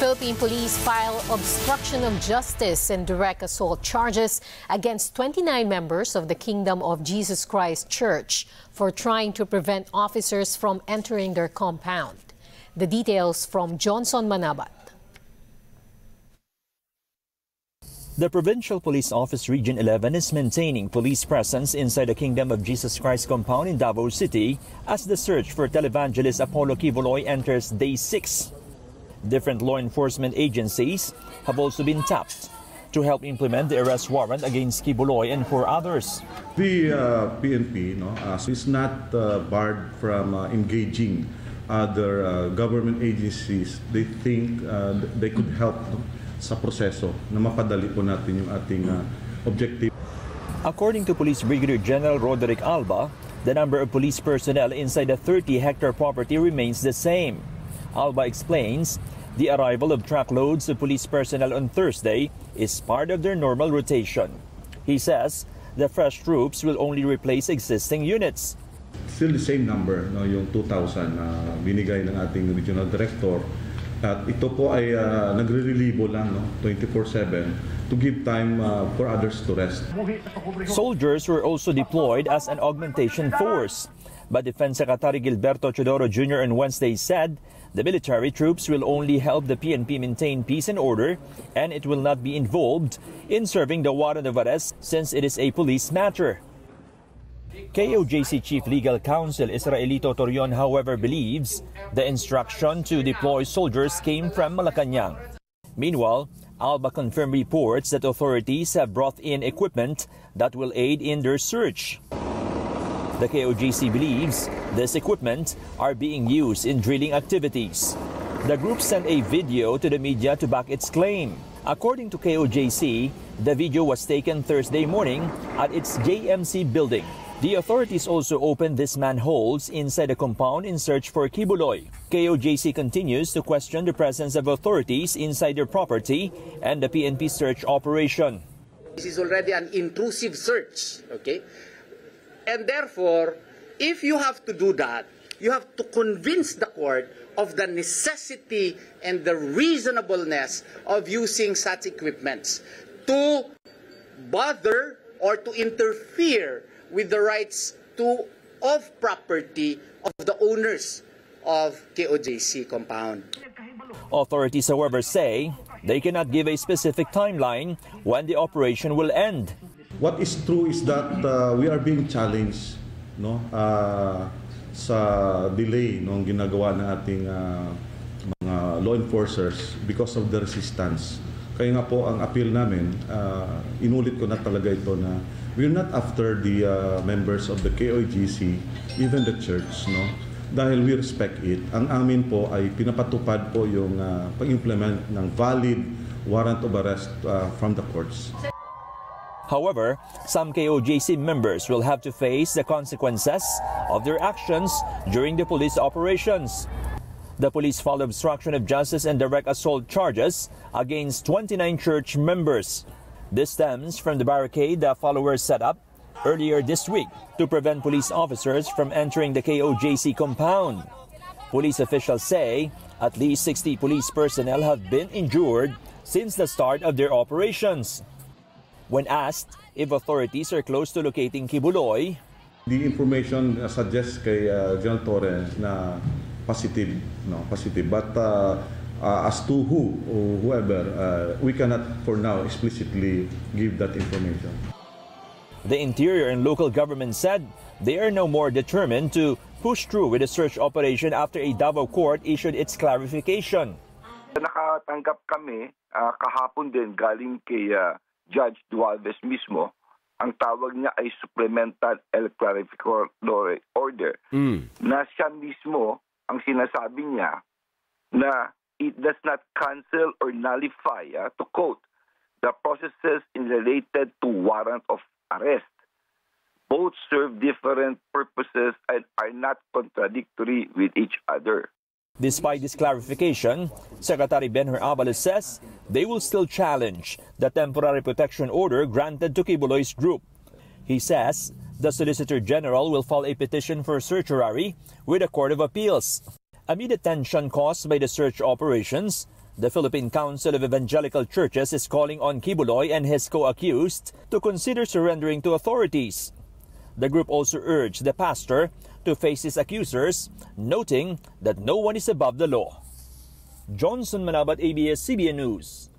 Philippine police file obstruction of justice and direct assault charges against 29 members of the Kingdom of Jesus Christ Church for trying to prevent officers from entering their compound. The details from Johnson Manabat. The Provincial Police Office Region 11 is maintaining police presence inside the Kingdom of Jesus Christ compound in Davao City as the search for televangelist Apollo Quiboloy enters day 6. Different law enforcement agencies have also been tapped to help implement the arrest warrant against Quiboloy and four others. The uh, PNP no, uh, is not uh, barred from uh, engaging other uh, government agencies. They think uh, they could help no, sa proseso na mapadali po natin yung ating uh, objective. According to Police Brigadier General Roderick Alba, the number of police personnel inside the 30-hectare property remains the same. Alba explains the arrival of truckloads of police personnel on Thursday is part of their normal rotation. He says the fresh troops will only replace existing units. Still the same number, no, yung 2,000 na binigay ng ating regional director. At ito po ay uh, nagre-relibo lang no, 24-7 to give time uh, for others to rest. Soldiers were also deployed as an augmentation force. But Defense Secretary Gilberto Teodoro Jr. on Wednesday said the military troops will only help the PNP maintain peace and order and it will not be involved in serving the warrant of arrest since it is a police matter. KOJC Chief Legal Counsel Israelito Torion, however, believes the instruction to deploy soldiers came from Malacanang. Meanwhile, Alba confirmed reports that authorities have brought in equipment that will aid in their search. The KOJC believes this equipment are being used in drilling activities. The group sent a video to the media to back its claim. According to KOJC, the video was taken Thursday morning at its JMC building. The authorities also opened these manholes inside the compound in search for Quiboloy. KOJC continues to question the presence of authorities inside their property and the PNP search operation. This is already an intrusive search, okay? And therefore, if you have to do that, you have to convince the court of the necessity and the reasonableness of using such equipments to bother or to interfere with the rights to of property of the owners of KOJC compound. Authorities, however, say they cannot give a specific timeline when the operation will end. What is true is that uh, we are being challenged no uh, sa delay nung ginagawa ng ating uh, mga law enforcers because of the resistance. Kaya nga po ang appeal namin, uh, inulit ko na talaga ito na we're not after the uh, members of the KOGC, even the church, no? Dahil we respect it. Ang amin po ay pinapatupad po yung uh, pag-implement ng valid warrant of arrest uh, from the courts. However, some KOJC members will have to face the consequences of their actions during the police operations. The police filed obstruction of justice and direct assault charges against 29 church members. This stems from the barricade the followers set up earlier this week to prevent police officers from entering the KOJC compound. Police officials say at least 60 police personnel have been injured since the start of their operations. When asked if authorities are close to locating Quiboloy, the information uh, suggests kay uh, General Torre na positive, no, positive. But uh, uh, as to who or whoever, uh, we cannot for now explicitly give that information. The Interior and local government said they are no more determined to push through with the search operation after a Davao court issued its clarification. Nakatanggap kami uh, kahapon din galing kay uh, Judge Dualves mismo, ang tawag niya ay Supplemental El Clarificatory Order, Mm. na siya mismo ang sinasabi niya na it does not cancel or nullify, ah, to quote, the processes in related to warrant of arrest. Both serve different purposes and are not contradictory with each other. Despite this clarification, Secretary Benhur Abalos says they will still challenge the temporary protection order granted to Quiboloy's group. He says the Solicitor General will file a petition for certiorari with the Court of Appeals. Amid the tension caused by the search operations, the Philippine Council of Evangelical Churches is calling on Quiboloy and his co-accused to consider surrendering to authorities. The group also urged the pastor to face his accusers, noting that no one is above the law. Johnson Manabat, ABS-CBN News.